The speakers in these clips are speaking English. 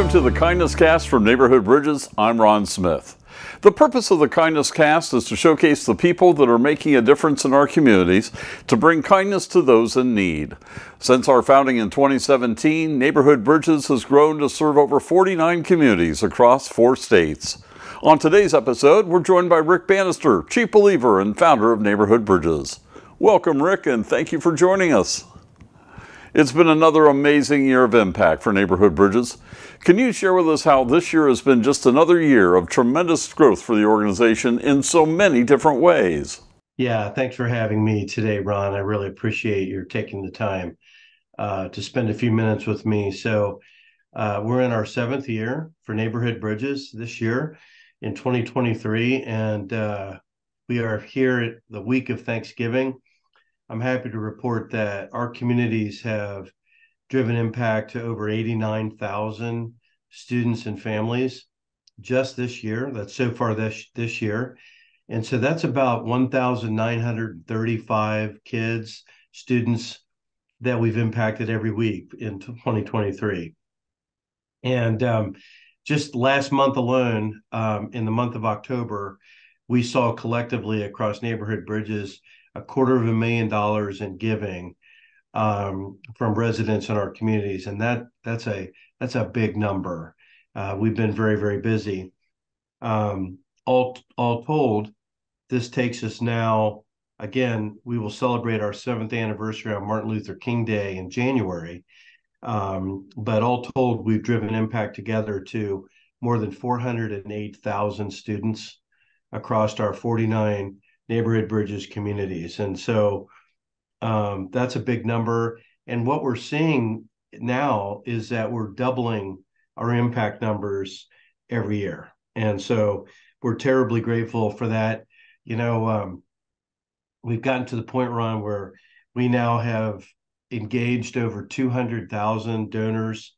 Welcome to the Kindness Cast from Neighborhood Bridges. I'm Ron Smith. The purpose of the Kindness Cast is to showcase the people that are making a difference in our communities to bring kindness to those in need. Since our founding in 2017, Neighborhood Bridges has grown to serve over 49 communities across four states. On today's episode, we're joined by Rick Bannister, Chief Believer and founder of Neighborhood Bridges. Welcome, Rick, and thank you for joining us. It's been another amazing year of impact for Neighborhood Bridges. Can you share with us how this year has been just another year of tremendous growth for the organization in so many different ways? Yeah, thanks for having me today, Ron. I really appreciate your taking the time uh, to spend a few minutes with me. So, uh, we're in our seventh year for Neighborhood Bridges this year in 2023, and uh, we are here at the week of Thanksgiving. I'm happy to report that our communities have driven impact to over 89,000 students and families just this year. That's so far this this year. And so that's about 1,935 kids, students that we've impacted every week in 2023. And um, just last month alone, um, in the month of October, we saw collectively across neighborhood bridges a quarter of a million dollars in giving um, from residents in our communities, and that that's a that's a big number. Uh, we've been very very busy. Um, all all told, this takes us now. Again, we will celebrate our seventh anniversary on Martin Luther King Day in January. Um, but all told, we've driven impact together to more than 408,000 students across our 49 neighborhood bridges communities. And so um, that's a big number. And what we're seeing now is that we're doubling our impact numbers every year. And so we're terribly grateful for that. You know, um, we've gotten to the point, Ron, where we now have engaged over 200,000 donors,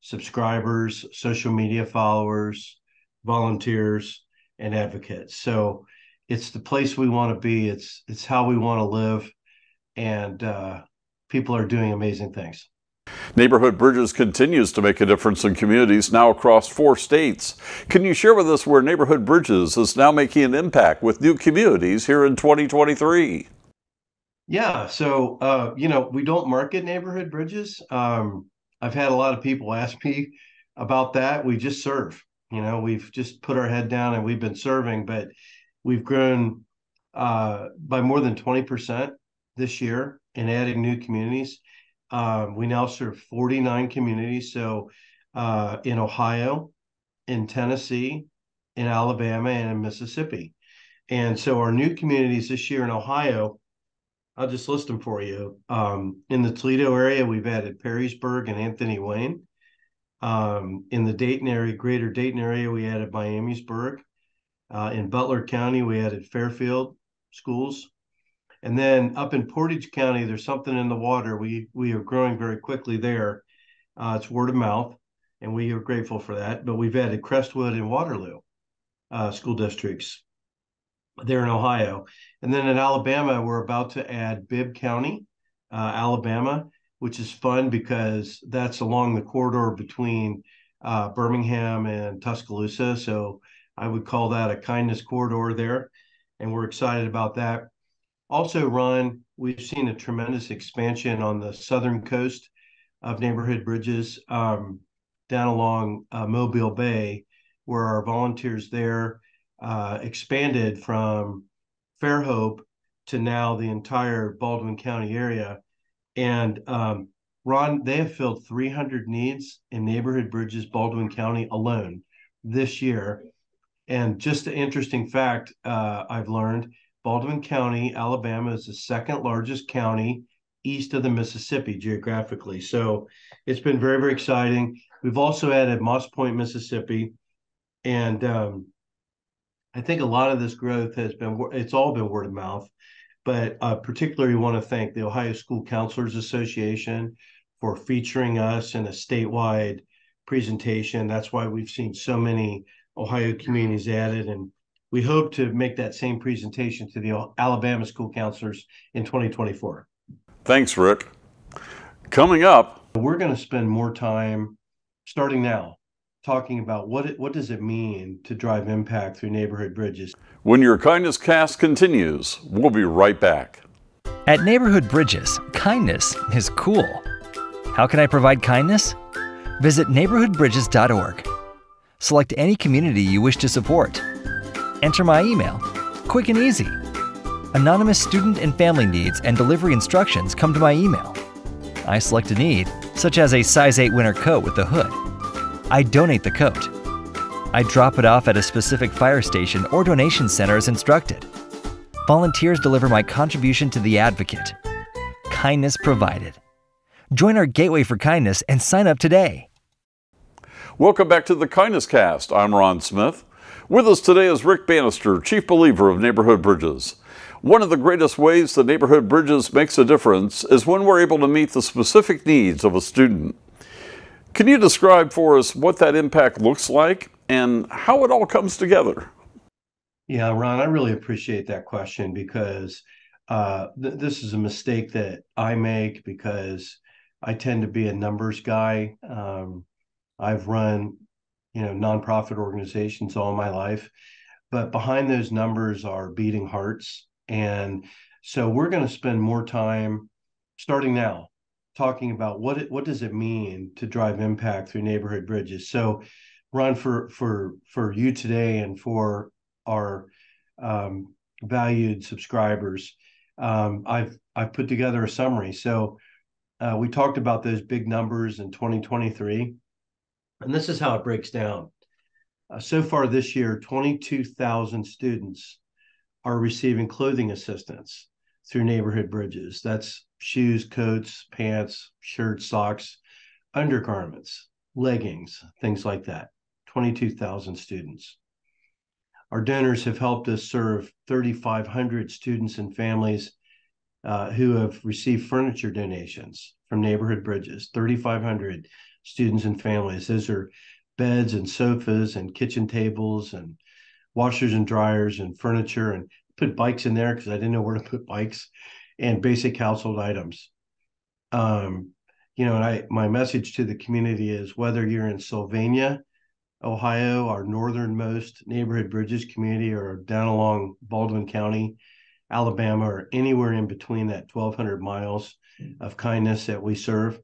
subscribers, social media followers, volunteers, and advocates. So it's the place we want to be. It's it's how we want to live, and uh, people are doing amazing things. Neighborhood Bridges continues to make a difference in communities now across four states. Can you share with us where Neighborhood Bridges is now making an impact with new communities here in 2023? Yeah, so uh, you know we don't market Neighborhood Bridges. Um, I've had a lot of people ask me about that. We just serve. You know, we've just put our head down and we've been serving, but We've grown uh, by more than 20% this year in adding new communities. Um, we now serve 49 communities. So uh, in Ohio, in Tennessee, in Alabama, and in Mississippi. And so our new communities this year in Ohio, I'll just list them for you. Um, in the Toledo area, we've added Perrysburg and Anthony Wayne. Um, in the Dayton area, greater Dayton area, we added Miamisburg. Uh, in Butler County, we added Fairfield schools. And then up in Portage County, there's something in the water. We we are growing very quickly there. Uh, it's word of mouth, and we are grateful for that. But we've added Crestwood and Waterloo uh, school districts there in Ohio. And then in Alabama, we're about to add Bibb County, uh, Alabama, which is fun because that's along the corridor between uh, Birmingham and Tuscaloosa. So I would call that a kindness corridor there, and we're excited about that. Also, Ron, we've seen a tremendous expansion on the southern coast of neighborhood bridges um, down along uh, Mobile Bay, where our volunteers there uh, expanded from Fairhope to now the entire Baldwin County area. And um, Ron, they have filled 300 needs in neighborhood bridges, Baldwin County alone this year. And just an interesting fact uh, I've learned Baldwin County, Alabama, is the second largest county east of the Mississippi geographically. So it's been very, very exciting. We've also added Moss Point, Mississippi. And um, I think a lot of this growth has been, it's all been word of mouth. But uh, particularly want to thank the Ohio School Counselors Association for featuring us in a statewide presentation. That's why we've seen so many Ohio communities added. And we hope to make that same presentation to the Alabama school counselors in 2024. Thanks, Rick. Coming up, we're going to spend more time starting now talking about what it, what does it mean to drive impact through neighborhood bridges. When your kindness cast continues, we'll be right back. At Neighborhood Bridges, kindness is cool. How can I provide kindness? Visit neighborhoodbridges.org. Select any community you wish to support. Enter my email. Quick and easy. Anonymous student and family needs and delivery instructions come to my email. I select a need, such as a size 8 winter coat with a hood. I donate the coat. I drop it off at a specific fire station or donation center as instructed. Volunteers deliver my contribution to the advocate. Kindness provided. Join our Gateway for Kindness and sign up today. Welcome back to the Kindness Cast. I'm Ron Smith. With us today is Rick Bannister, Chief Believer of Neighborhood Bridges. One of the greatest ways the Neighborhood Bridges makes a difference is when we're able to meet the specific needs of a student. Can you describe for us what that impact looks like and how it all comes together? Yeah, Ron, I really appreciate that question because uh, th- this is a mistake that I make because I tend to be a numbers guy. Um, I've run, you know, nonprofit organizations all my life, but behind those numbers are beating hearts. And so we're going to spend more time starting now talking about what it, what does it mean to drive impact through neighborhood bridges. So, Ron, for for for you today and for our um, valued subscribers, um, I've I've put together a summary. So uh, we talked about those big numbers in 2023, and this is how it breaks down. Uh, so far this year, 22,000 students are receiving clothing assistance through neighborhood bridges. That's shoes, coats, pants, shirts, socks, undergarments, leggings, things like that. 22,000 students. Our donors have helped us serve 3,500 students and families uh, who have received furniture donations from Neighborhood Bridges. 3,500 students and families. Those are beds and sofas and kitchen tables and washers and dryers and furniture and put bikes in there because I didn't know where to put bikes and basic household items. Um, you know, and I my message to the community is whether you're in Sylvania, Ohio, our northernmost neighborhood bridges community, or down along Baldwin County, Alabama, or anywhere in between that 1,200 miles of kindness that we serve.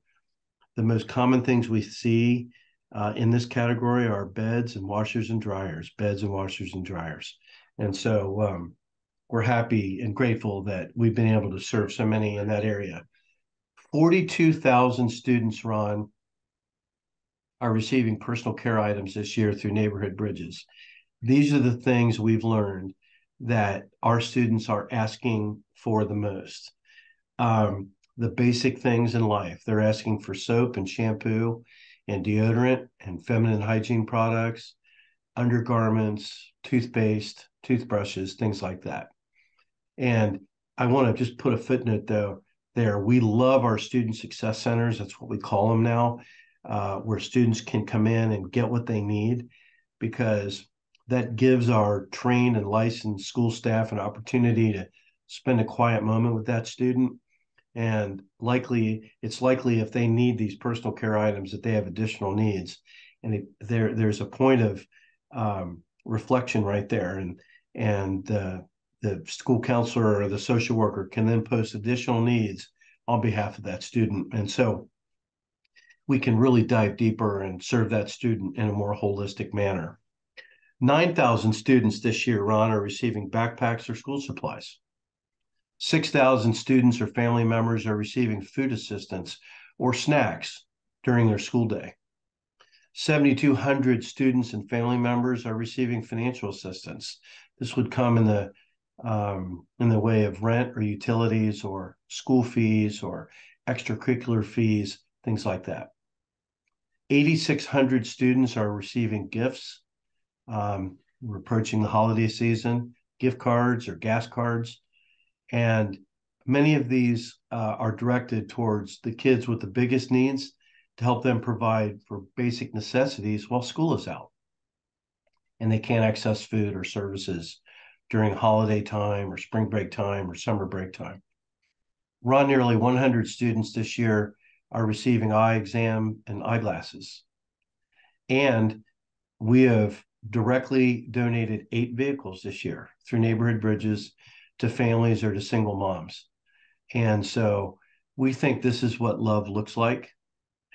The most common things we see uh, in this category are beds and washers and dryers, beds and washers and dryers. And so um, we're happy and grateful that we've been able to serve so many in that area. 42,000 students, Ron, are receiving personal care items this year through neighborhood bridges. These are the things we've learned that our students are asking for the most. Um, the basic things in life. They're asking for soap and shampoo and deodorant and feminine hygiene products, undergarments, toothpaste, toothbrushes, things like that. And I want to just put a footnote though there. We love our student success centers. That's what we call them now uh, where students can come in and get what they need because that gives our trained and licensed school staff an opportunity to spend a quiet moment with that student and likely it's likely if they need these personal care items that they have additional needs and it, there there's a point of um, reflection right there and and uh, the school counselor or the social worker can then post additional needs on behalf of that student and so we can really dive deeper and serve that student in a more holistic manner. 9,000 students this year, Ron, are receiving backpacks or school supplies. 6,000 students or family members are receiving food assistance or snacks during their school day. 7,200 students and family members are receiving financial assistance. This would come in the um, in the way of rent or utilities or school fees or extracurricular fees, things like that. 8,600 students are receiving gifts. Um, we're approaching the holiday season, gift cards or gas cards. And many of these uh, are directed towards the kids with the biggest needs to help them provide for basic necessities while school is out and they can't access food or services during holiday time or spring break time or summer break time. Ron nearly 100 students this year are receiving eye exam and eyeglasses. And we have directly donated eight vehicles this year through neighborhood bridges to families or to single moms. And so we think this is what love looks like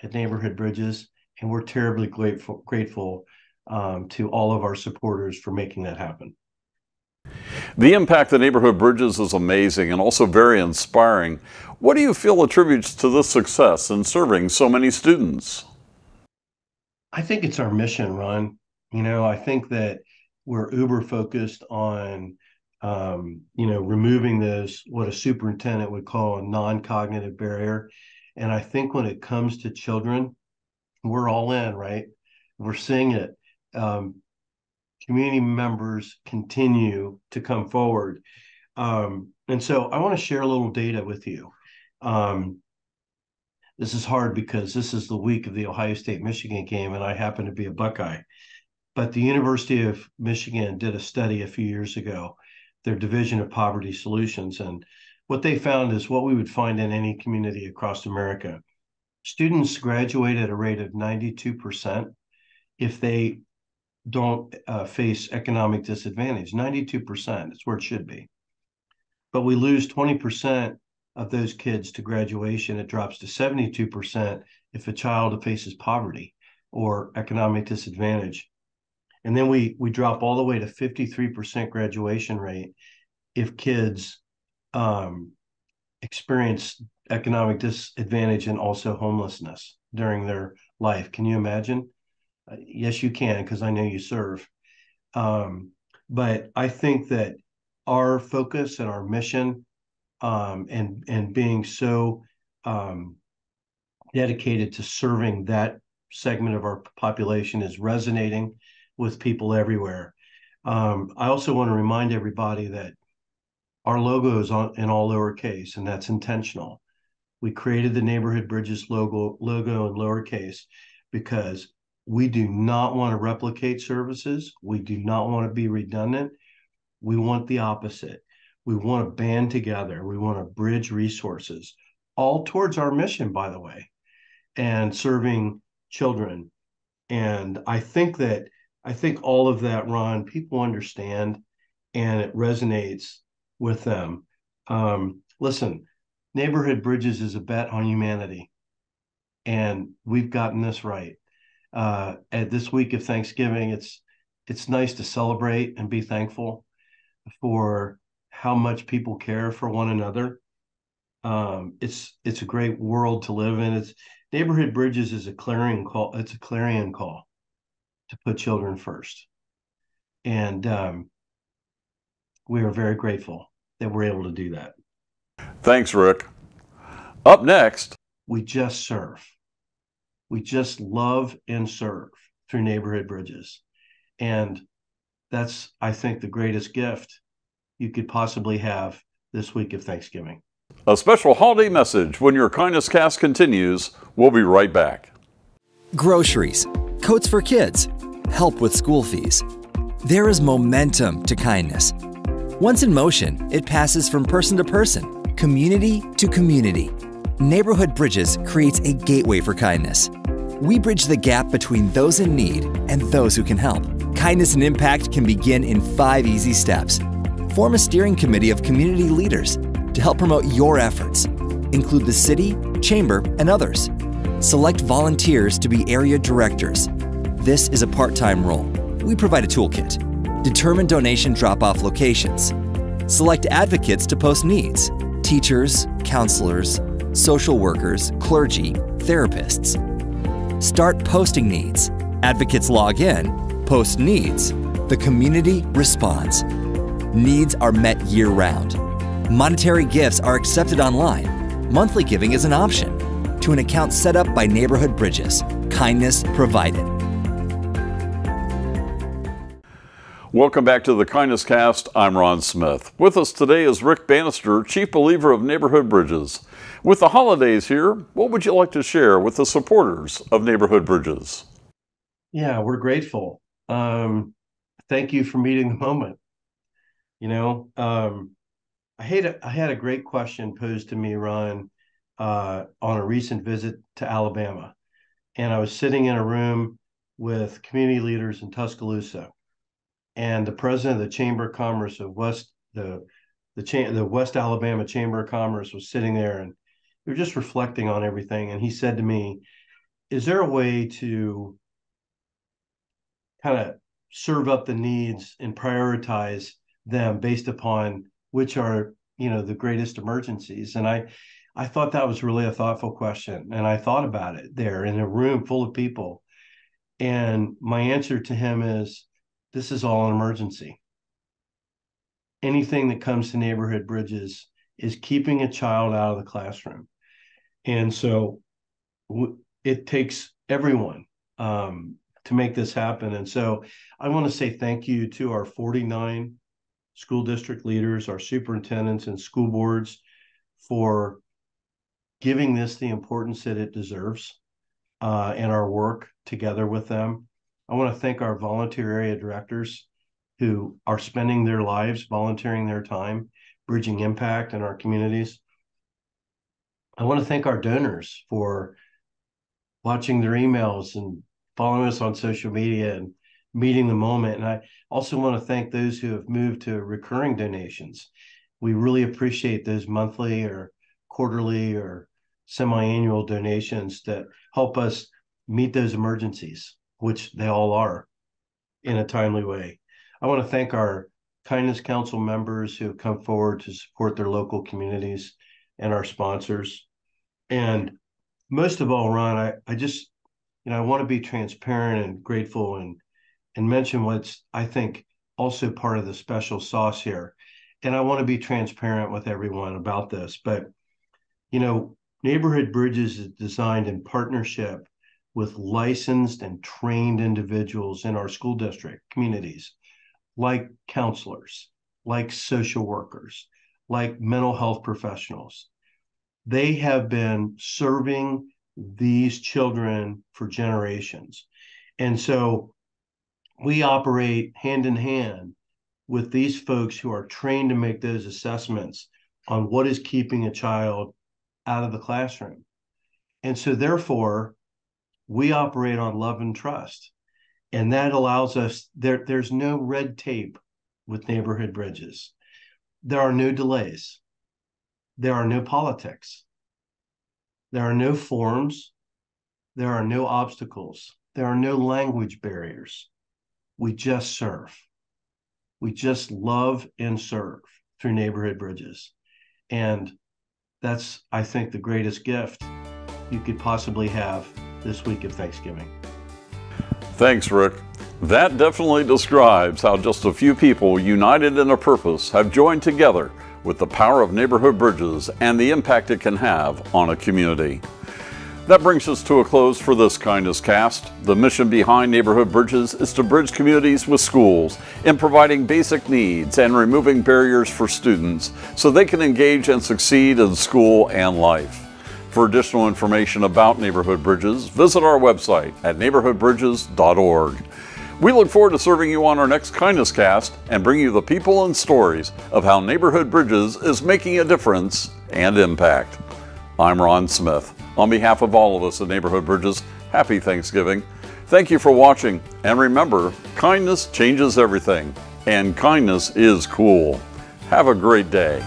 at Neighborhood Bridges. And we're terribly grateful, grateful um, to all of our supporters for making that happen. The impact of Neighborhood Bridges is amazing and also very inspiring. What do you feel attributes to this success in serving so many students? I think it's our mission, Ron. You know, I think that we're uber focused on, um, you know, removing this, what a superintendent would call a non cognitive barrier. And I think when it comes to children, we're all in, right? We're seeing it. Um, community members continue to come forward. Um, and so I want to share a little data with you. Um, this is hard because this is the week of the Ohio State Michigan game, and I happen to be a Buckeye. But the University of Michigan did a study a few years ago, their Division of Poverty Solutions. And what they found is what we would find in any community across America. Students graduate at a rate of 92% if they don't uh, face economic disadvantage. 92% is where it should be. But we lose 20% of those kids to graduation. It drops to 72% if a child faces poverty or economic disadvantage and then we we drop all the way to 53% graduation rate if kids um, experience economic disadvantage and also homelessness during their life. Can you imagine? Uh, yes you can because i know you serve. Um, but i think that our focus and our mission um, and and being so um, dedicated to serving that segment of our population is resonating with people everywhere. Um, I also want to remind everybody that our logo is on, in all lowercase, and that's intentional. We created the Neighborhood Bridges logo logo in lowercase because we do not want to replicate services. We do not want to be redundant. We want the opposite. We want to band together. We want to bridge resources, all towards our mission, by the way, and serving children. And I think that I think all of that, Ron, people understand and it resonates with them. Um, listen, Neighborhood Bridges is a bet on humanity, and we've gotten this right. Uh, at this week of Thanksgiving, it's it's nice to celebrate and be thankful for how much people care for one another. Um, it's it's a great world to live in. It's Neighborhood Bridges is a clarion call. It's a clarion call to put children first. And um, we are very grateful that we're able to do that. Thanks, Rick. Up next, we just serve. We just love and serve through neighborhood bridges. And that's, I think, the greatest gift you could possibly have this week of Thanksgiving. A special holiday message when your kindness cast continues. We'll be right back. Groceries, coats for kids help with school fees. There is momentum to kindness. Once in motion, it passes from person to person, community to community. Neighborhood Bridges creates a gateway for kindness. We bridge the gap between those in need and those who can help. Kindness and impact can begin in five easy steps. Form a steering committee of community leaders to help promote your efforts. Include the city, chamber, and others. Select volunteers to be area directors this is a part time role. We provide a toolkit. Determine donation drop off locations. Select advocates to post needs teachers, counselors, social workers, clergy, therapists. Start posting needs. Advocates log in, post needs. The community responds. Needs are met year round. Monetary gifts are accepted online. Monthly giving is an option. To an account set up by Neighborhood Bridges. Kindness provided. Welcome back to the Kindness Cast. I'm Ron Smith. With us today is Rick Bannister, Chief Believer of Neighborhood Bridges. With the holidays here, what would you like to share with the supporters of Neighborhood Bridges? Yeah, we're grateful. Um, thank you for meeting the moment. You know, um, I had a, I had a great question posed to me, Ron, uh, on a recent visit to Alabama, and I was sitting in a room with community leaders in Tuscaloosa, and the president of the Chamber of Commerce of West the the cha- the West Alabama Chamber of Commerce was sitting there, and we were just reflecting on everything. And he said to me, "Is there a way to kind of serve up the needs and prioritize them based upon which are you know the greatest emergencies?" And I I thought that was really a thoughtful question, and I thought about it there in a room full of people and my answer to him is this is all an emergency. Anything that comes to neighborhood bridges is keeping a child out of the classroom. And so w- it takes everyone um, to make this happen. And so I want to say thank you to our 49 school district leaders, our superintendents, and school boards for giving this the importance that it deserves uh, and our work together with them. I want to thank our volunteer area directors who are spending their lives volunteering their time, bridging impact in our communities. I want to thank our donors for watching their emails and following us on social media and meeting the moment. And I also want to thank those who have moved to recurring donations. We really appreciate those monthly or quarterly or semi-annual donations that help us meet those emergencies, which they all are in a timely way. I want to thank our Kindness Council members who have come forward to support their local communities and our sponsors. And most of all, Ron, I, I just, you know, I want to be transparent and grateful and and mention what's I think also part of the special sauce here. And I want to be transparent with everyone about this. But, you know, Neighborhood Bridges is designed in partnership with licensed and trained individuals in our school district communities, like counselors, like social workers, like mental health professionals. They have been serving these children for generations. And so we operate hand in hand with these folks who are trained to make those assessments on what is keeping a child out of the classroom. And so, therefore, we operate on love and trust. And that allows us, there, there's no red tape with neighborhood bridges. There are no delays. There are no politics. There are no forms. There are no obstacles. There are no language barriers. We just serve. We just love and serve through neighborhood bridges. And that's, I think, the greatest gift you could possibly have this week of Thanksgiving. Thanks, Rick. That definitely describes how just a few people united in a purpose have joined together with the power of neighborhood bridges and the impact it can have on a community. That brings us to a close for this Kindness Cast. The mission behind Neighborhood Bridges is to bridge communities with schools in providing basic needs and removing barriers for students so they can engage and succeed in school and life. For additional information about Neighborhood Bridges, visit our website at neighborhoodbridges.org. We look forward to serving you on our next Kindness Cast and bring you the people and stories of how Neighborhood Bridges is making a difference and impact. I'm Ron Smith. On behalf of all of us at Neighborhood Bridges, happy Thanksgiving. Thank you for watching, and remember, kindness changes everything, and kindness is cool. Have a great day.